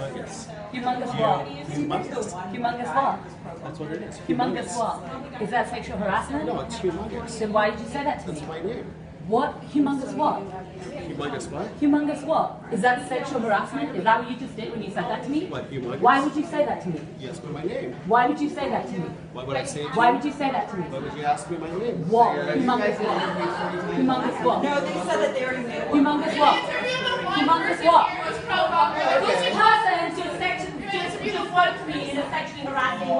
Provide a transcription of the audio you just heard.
Hugh Mungus. Humongous what? Hugh Mungus. Humongous what? That's what it is. Hugh Mungus what? Is that sexual harassment? No, it's Hugh Mungus. Then why did you say that to That's me? my name. What? Hugh Mungus what? Hugh Mungus what? Hugh Mungus what? Is that sexual harassment? Is that what you just did when you said that to me? What, Hugh Mungus? Why would you say that to me? Yes, but my name. Why would you say that to me? Why would I say it to Why you? would you say that to me? Why would you ask me my name? What? Hugh Mungus what? Hugh Mungus what? No, they said that they already made one. Hugh Mungus what? Hugh Mungus what? To me in sexually harassing.